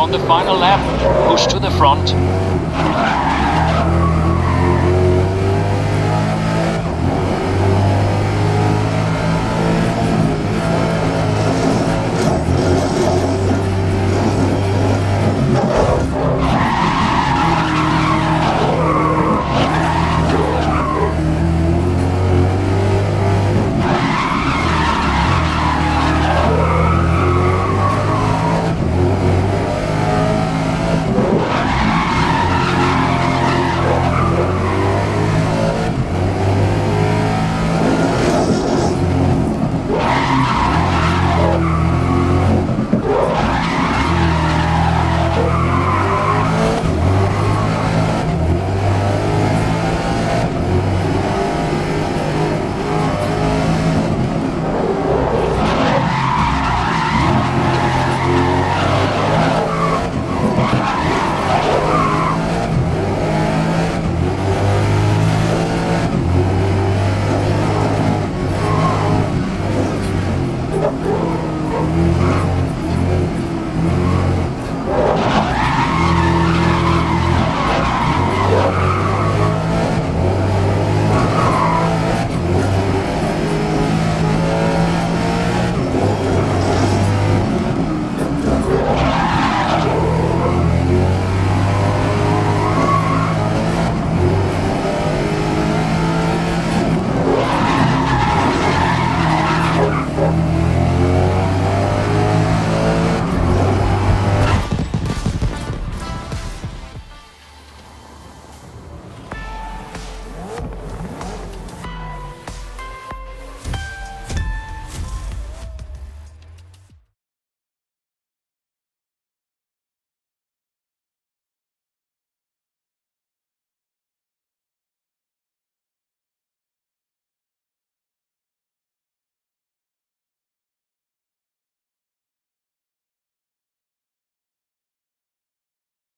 on the final lap. Push to the front.